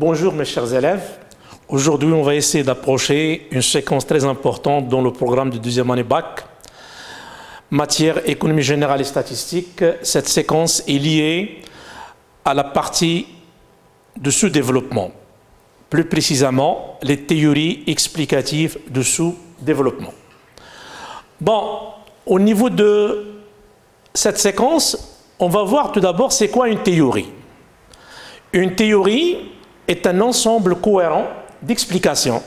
Bonjour mes chers élèves. Aujourd'hui, on va essayer d'approcher une séquence très importante dans le programme de deuxième année bac, matière économie générale et statistique. Cette séquence est liée à la partie de sous-développement, plus précisément les théories explicatives de sous-développement. Bon, au niveau de cette séquence, on va voir tout d'abord c'est quoi une théorie. Une théorie est un ensemble cohérent d'explications,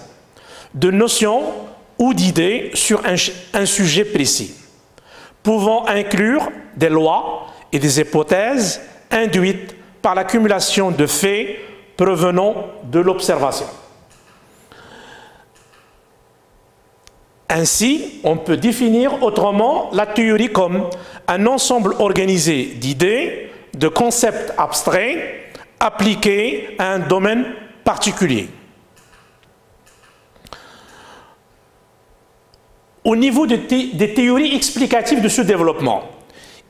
de notions ou d'idées sur un, sujet précis, pouvant inclure des lois et des hypothèses induites par l'accumulation de faits provenant de l'observation. Ainsi, on peut définir autrement la théorie comme un ensemble organisé d'idées, de concepts abstraits appliqués à un domaine particulier. Au niveau des, des théories explicatives de ce développement,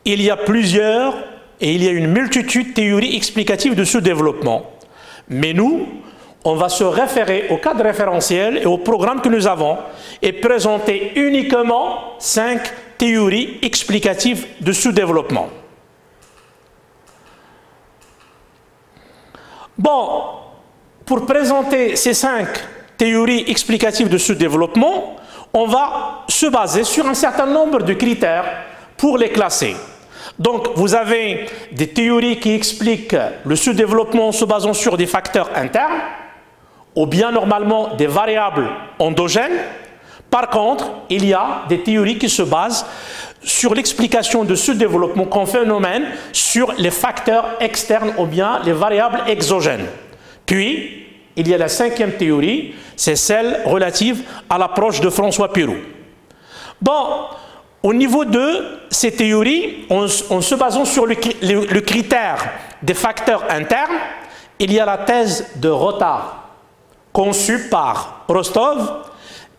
il y a plusieurs et il y a une multitude de théories explicatives de ce développement. Mais nous, on va se référer au cadre référentiel et au programme que nous avons et présenter uniquement cinq théories explicatives de sous-développement. Bon, pour présenter ces cinq théories explicatives de sous-développement, on va se baser sur un certain nombre de critères pour les classer. Donc, vous avez des théories qui expliquent le sous-développement en se basant sur des facteurs internes, ou bien normalement des variables endogènes. Par contre, il y a des théories qui se basent sur l'explication de ce développement comme phénomène sur les facteurs externes ou bien les variables exogènes. Puis, il y a la cinquième théorie, c'est celle relative à l'approche de François Pirou. Bon, au niveau de ces théories, en, se basant sur le, le, le critère des facteurs internes, il y a la thèse de retard conçue par Rostov.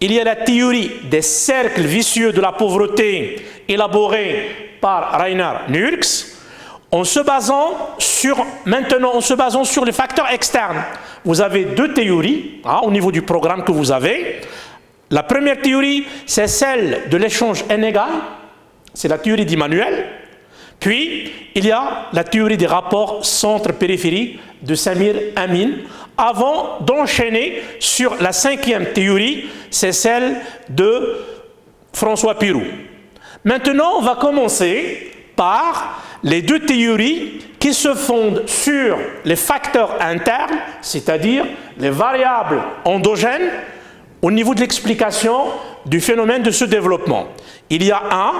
Il y a la théorie des cercles vicieux de la pauvreté élaborée par Rainer Nurks. En se basant sur, maintenant, en se basant sur les facteurs externes, vous avez deux théories hein, au niveau du programme que vous avez. La première théorie, c'est celle de l'échange inégal, c'est la théorie d'Emmanuel. Puis, il y a la théorie des rapports centre-périphérie de Samir Amin, avant d'enchaîner sur la cinquième théorie, c'est celle de François Pirou. Maintenant, on va commencer par les deux théories qui se fondent sur les facteurs internes, c'est-à-dire les variables endogènes, au niveau de l'explication du phénomène de ce développement. Il y a un,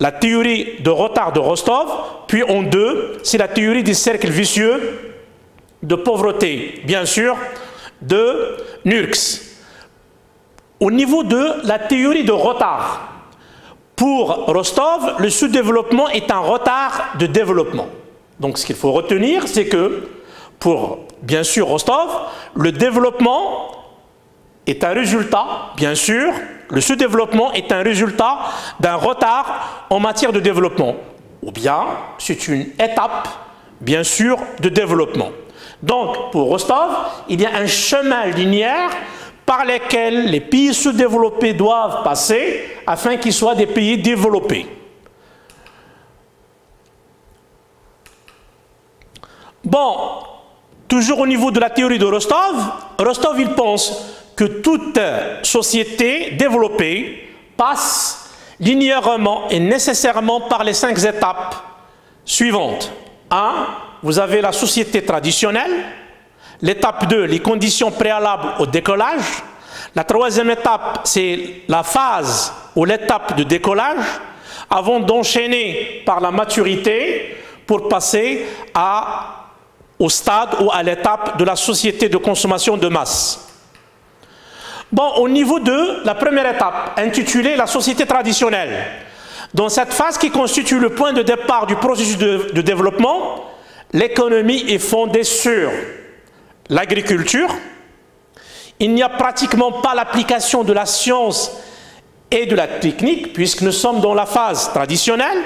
la théorie de retard de Rostov, puis en deux, c'est la théorie des cercles vicieux de pauvreté, bien sûr, de Nurks. Au niveau de la théorie de retard, pour Rostov, le sous-développement est un retard de développement. Donc ce qu'il faut retenir, c'est que pour, bien sûr, Rostov, le développement est un résultat, bien sûr, le sous-développement est un résultat d'un retard en matière de développement. Ou bien, c'est une étape, bien sûr, de développement. Donc, pour Rostov, il y a un chemin linéaire par lequel les pays sous-développés doivent passer afin qu'ils soient des pays développés. Bon, toujours au niveau de la théorie de Rostov, Rostov, il pense que toute société développée passe linéairement et nécessairement par les cinq étapes suivantes. 1 vous avez la société traditionnelle. L'étape 2, les conditions préalables au décollage. La troisième étape, c'est la phase ou l'étape de décollage avant d'enchaîner par la maturité pour passer au stade ou à l'étape de la société de consommation de masse. Bon, au niveau de la première étape, intitulée la société traditionnelle, dans cette phase qui constitue le point de départ du processus de, de développement, l'économie est fondée sur l'agriculture, il n'y a pratiquement pas l'application de la science et de la technique, puisque nous sommes dans la phase traditionnelle,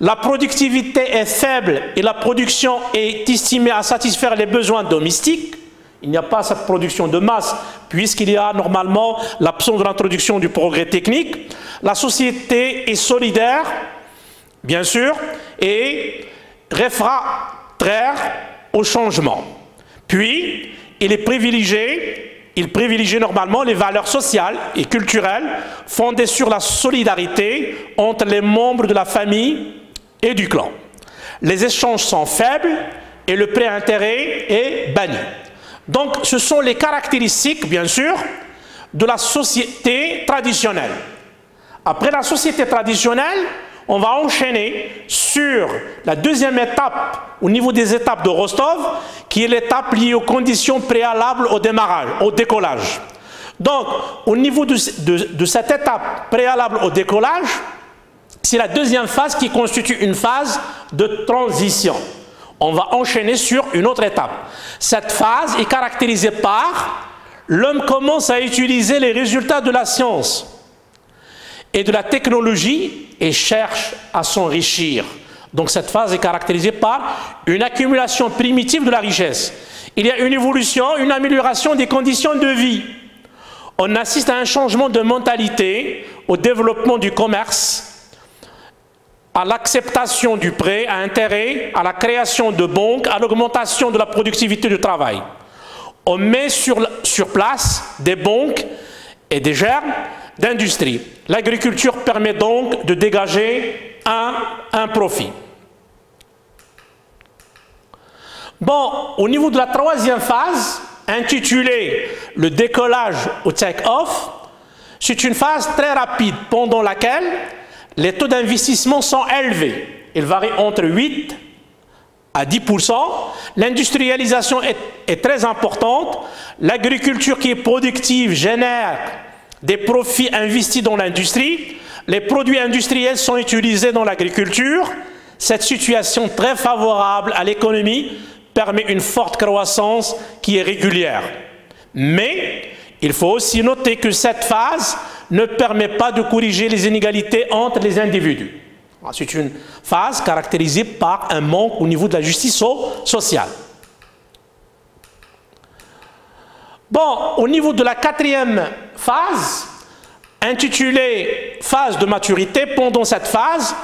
la productivité est faible et la production est estimée à satisfaire les besoins domestiques, Il n'y a pas cette production de masse, puisqu'il y a normalement l'absence de l'introduction du progrès technique. La société est solidaire, bien sûr, et réfractaire au changement. Puis, il est privilégié, il privilégie normalement les valeurs sociales et culturelles fondées sur la solidarité entre les membres de la famille et du clan. Les échanges sont faibles et le pré-intérêt est banni. Donc, ce sont les caractéristiques, bien sûr, de la société traditionnelle. Après la société traditionnelle, on va enchaîner sur la deuxième étape au niveau des étapes de Rostov, qui est l'étape liée aux conditions préalables au démarrage, au décollage. Donc, au niveau de, cette étape préalable au décollage, c'est la deuxième phase qui constitue une phase de transition. On va enchaîner sur une autre étape. Cette phase est caractérisée par l'homme commence à utiliser les résultats de la science et de la technologie et cherche à s'enrichir. Donc cette phase est caractérisée par une accumulation primitive de la richesse. Il y a une évolution, une amélioration des conditions de vie. On assiste à un changement de mentalité, au développement du commerce, à l'acceptation du prêt à intérêt, à la création de banques, à l'augmentation de la productivité du travail. On met sur, place des banques et des germes d'industrie. L'agriculture permet donc de dégager un, un profit. Bon, au niveau de la troisième phase, intitulée le décollage au take-off, c'est une phase très rapide pendant laquelle les taux d'investissement sont élevés. Ils varient entre 8 à 10% L'industrialisation est, est, très importante. L'agriculture qui est productive génère des profits investis dans l'industrie. Les produits industriels sont utilisés dans l'agriculture. Cette situation très favorable à l'économie permet une forte croissance qui est régulière. Mais il faut aussi noter que cette phase ne permet pas de corriger les inégalités entre les individus. C'est une phase caractérisée par un manque au niveau de la justice sociale. Bon, au niveau de la quatrième phase, intitulée phase de maturité, pendant cette phase,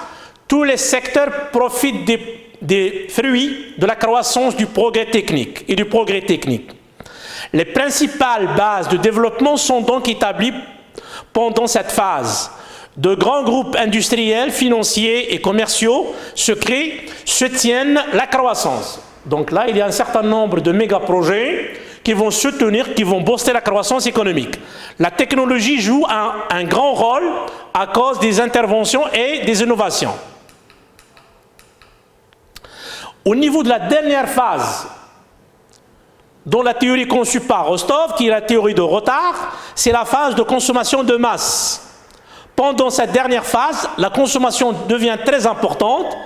tous les secteurs profitent des, des fruits de la croissance du progrès technique et du progrès technique. Les principales bases de développement sont donc établies pendant cette phase, de grands groupes industriels, financiers et commerciaux se créent, se tiennent la croissance. Donc là, il y a un certain nombre de méga-projets qui vont soutenir, qui vont booster la croissance économique. La technologie joue un, un grand rôle à cause des interventions et des innovations. Au niveau de la dernière phase dont la théorie conçue par Rostov, qui est la théorie de retard, c'est la phase de consommation de masse. Pendant cette dernière phase, la consommation devient très importante,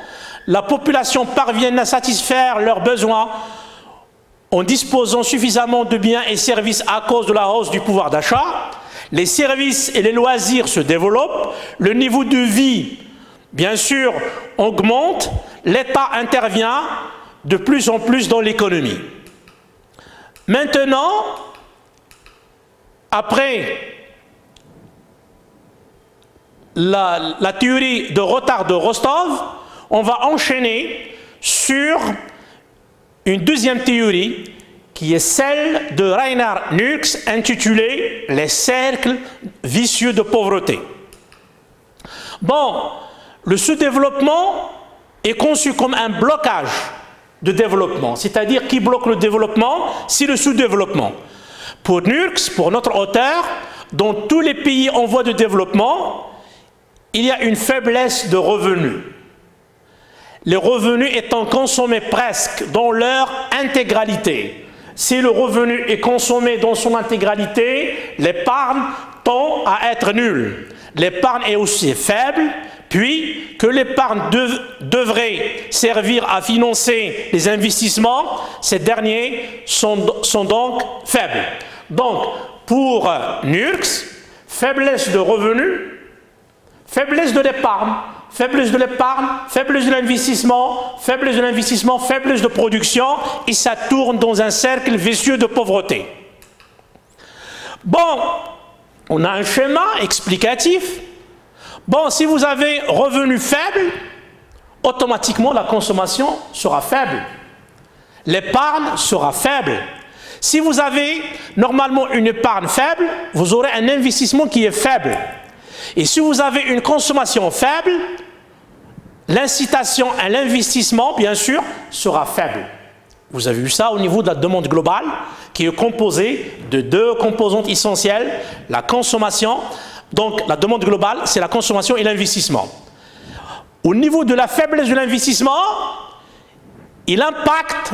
la population parvient à satisfaire leurs besoins en disposant suffisamment de biens et services à cause de la hausse du pouvoir d'achat, les services et les loisirs se développent, le niveau de vie, bien sûr, augmente, l'État intervient de plus en plus dans l'économie. Maintenant, après la, théorie de retard de Rostov, on va enchaîner sur une deuxième théorie qui est celle de Reinhard Nux intitulée Les cercles vicieux de pauvreté. Bon, le sous-développement est conçu comme un blocage de développement. C'est-à-dire qui bloque le développement C'est le sous-développement. Pour Nurks, pour notre auteur, dans tous les pays en voie de développement, il y a une faiblesse de revenus. Les revenus étant consommés presque dans leur intégralité. Si le revenu est consommé dans son intégralité, l'épargne tend à être nulle. L'épargne est aussi faible, puis que l'épargne devrait servir à financer les investissements, ces derniers sont donc faibles. Donc, pour Nurks, faiblesse de revenus, faiblesse de l'épargne, faiblesse de l'épargne, faiblesse de l'investissement, faiblesse de l'investissement, faiblesse de production, et ça tourne dans un cercle vicieux de pauvreté. Bon, on a un schéma explicatif. Bon, si vous avez revenu faible, automatiquement la consommation sera faible. L'épargne sera faible. Si vous avez normalement une épargne faible, vous aurez un investissement qui est faible. Et si vous avez une consommation faible, l'incitation à l'investissement, bien sûr, sera faible. Vous avez vu ça au niveau de la demande globale, qui est composée de deux composantes essentielles, la consommation, donc la demande globale, c'est la consommation et l'investissement. Au niveau de la faiblesse de l'investissement, il impacte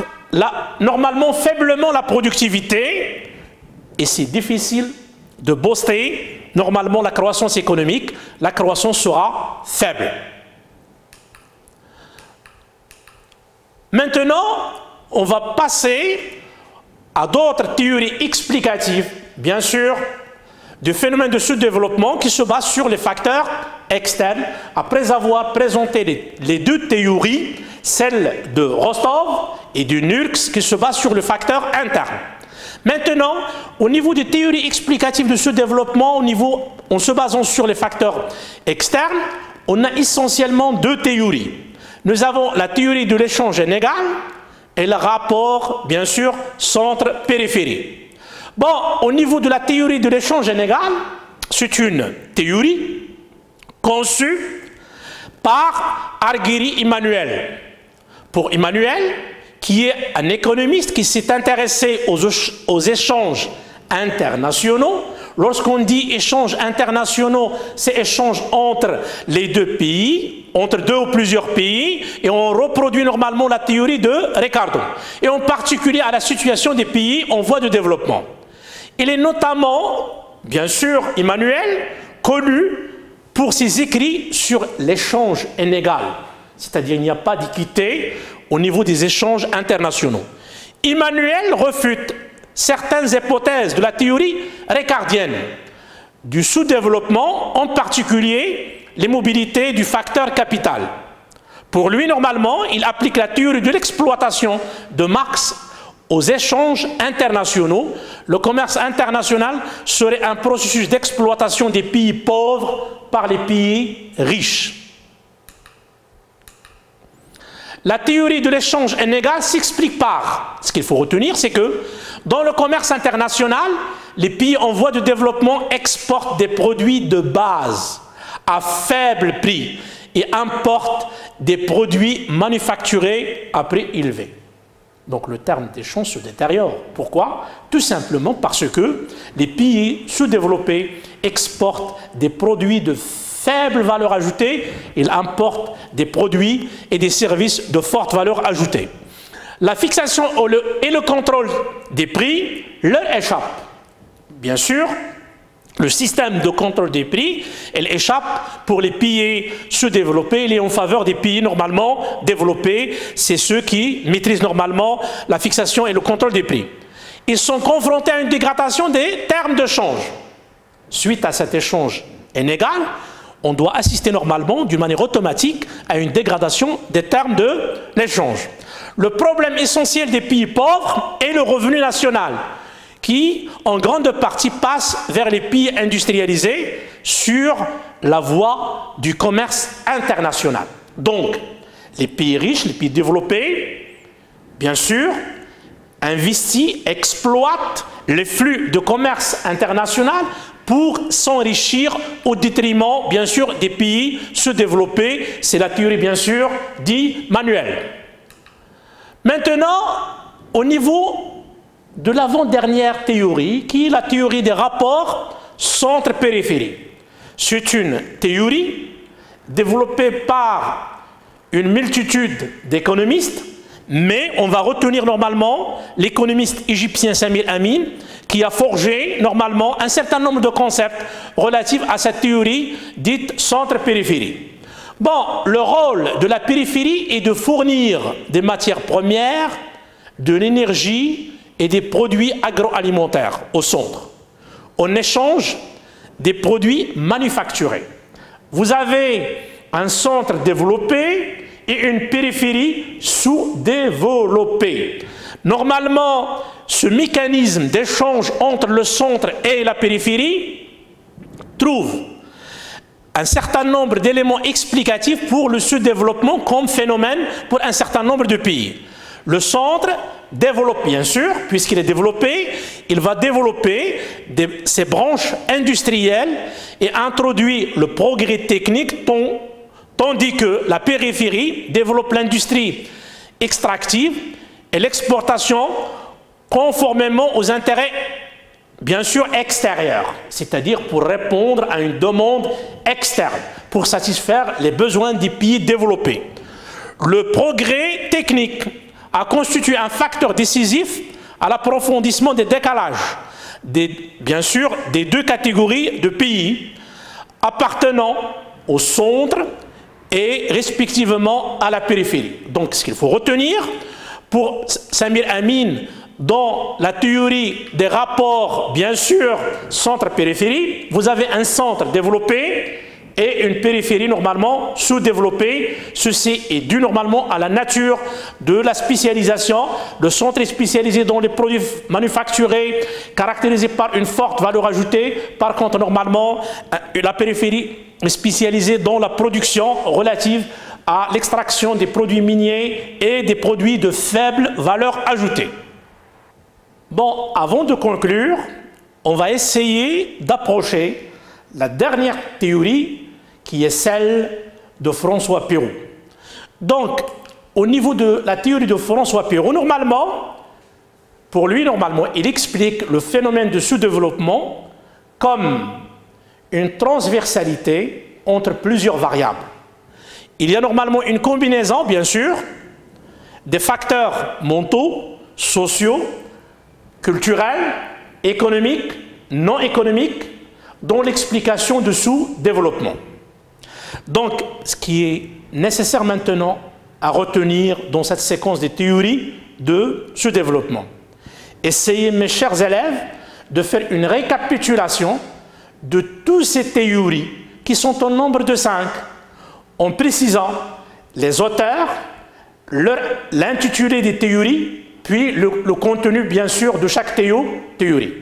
normalement faiblement la productivité et c'est difficile de booster normalement la croissance économique, la croissance sera faible. Maintenant, on va passer à d'autres théories explicatives, bien sûr, du phénomène de sous-développement qui se base sur les facteurs externes. Après avoir présenté les, deux théories, celle de Rostov et du NURX qui se base sur le facteur interne. Maintenant, au niveau des théories explicatives de ce développement, au niveau, en se basant sur les facteurs externes, on a essentiellement deux théories. Nous avons la théorie de l'échange inégal et le rapport, bien sûr, centre-périphérie. Bon, au niveau de la théorie de l'échange inégal, c'est une théorie conçue par Arguiri Emmanuel. Pour Emmanuel, qui est un économiste qui s'est intéressé aux, aux échanges internationaux, Lorsqu'on dit échanges internationaux, c'est échange entre les deux pays, entre deux ou plusieurs pays, et on reproduit normalement la théorie de Ricardo, et en particulier à la situation des pays en voie de développement. Il est notamment, bien sûr, Emmanuel, connu pour ses écrits sur l'échange inégal, c'est-à-dire il n'y a pas d'équité au niveau des échanges internationaux. Emmanuel refute certaines hypothèses de la théorie ricardienne du sous-développement, en particulier les mobilités du facteur capital. Pour lui, normalement, il applique la théorie de l'exploitation de Marx aux échanges internationaux. Le commerce international serait un processus d'exploitation des pays pauvres par les pays riches. La théorie de l'échange inégal s'explique par, ce qu'il faut retenir, c'est que dans le commerce international, les pays en voie de développement exportent des produits de base à faible prix et importent des produits manufacturés à prix élevé. Donc le terme d'échange se détériore. Pourquoi? Tout simplement parce que les pays sous-développés exportent des produits de faible valeur ajoutée, ils importent des produits et des services de forte valeur ajoutée. La fixation et le contrôle des prix leur échappent. Bien sûr, le système de contrôle des prix, elle échappe pour les pays sous-développés, il est en faveur des pays normalement développés, c'est ceux qui maîtrisent normalement la fixation et le contrôle des prix. Ils sont confrontés à une dégradation des termes de change. Suite à cet échange inégal, on doit assister normalement, d'une manière automatique, à une dégradation des termes de l'échange. Le problème essentiel des pays pauvres est le revenu national, qui en grande partie passe vers les pays industrialisés sur la voie du commerce international. Donc, les pays riches, les pays développés, bien sûr, investissent, exploitent les flux de commerce international pour s'enrichir au détriment, bien sûr, des pays se développer. C'est la théorie, bien sûr, dit Manuel. Maintenant, au niveau de l'avant-dernière théorie, qui est la théorie des rapports centre-périphérie. C'est une théorie développée par une multitude d'économistes, mais on va retenir normalement l'économiste égyptien Samir Amin, qui a forgé normalement un certain nombre de concepts relatifs à cette théorie dite centre-périphérie. Bon, le rôle de la périphérie est de fournir des matières premières, de l'énergie et des produits agroalimentaires au centre. En échange des produits manufacturés. Vous avez un centre développé et une périphérie sous-développée. Normalement, ce mécanisme d'échange entre le centre et la périphérie trouve un certain nombre d'éléments explicatifs pour le sous-développement comme phénomène pour un certain nombre de pays. Le centre développe bien sûr, puisqu'il est développé, il va développer ses branches industrielles et introduire le progrès technique tandis que la périphérie développe l'industrie extractive et l'exportation conformément aux intérêts bien sûr extérieurs, c'est-à-dire pour répondre à une demande externe, pour satisfaire les besoins des pays développés. Le progrès technique a constitué un facteur décisif à l'approfondissement des décalages, bien sûr, des deux catégories de pays appartenant au centre et respectivement à la périphérie. Donc ce qu'il faut retenir, pour Samir Amin, dans la théorie des rapports, bien sûr, centre-périphérie, vous avez un centre développé et une périphérie normalement sous-développée. Ceci est dû normalement à la nature de la spécialisation. Le centre est spécialisé dans les produits manufacturés, caractérisé par une forte valeur ajoutée. Par contre, normalement, euh, la périphérie est spécialisée dans la production relative à l'extraction des produits miniers et des produits de faible valeur ajoutée. Bon, avant de conclure, on va essayer d'approcher la dernière théorie qui est celle de François Perrault. Donc, au niveau de la théorie de François Perrault, normalement, pour lui, normalement, il explique le phénomène de sous-développement comme une transversalité entre plusieurs variables. Il y a normalement une combinaison, bien sûr, des facteurs mentaux, sociaux, culturels, économiques, non économiques, dont l'explication de sous-développement. Donc, ce qui est nécessaire maintenant à retenir dans cette séquence des théories de ce développement, essayez, mes chers élèves, de faire une récapitulation de toutes ces théories qui sont au nombre de cinq, en précisant les auteurs, l'intitulé des théories, puis le, contenu, bien sûr, de chaque théorie.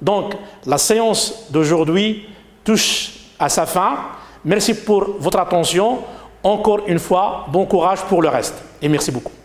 Donc, la séance d'aujourd'hui touche à sa fin. Merci pour votre attention. Encore une fois, bon courage pour le reste. Et merci beaucoup.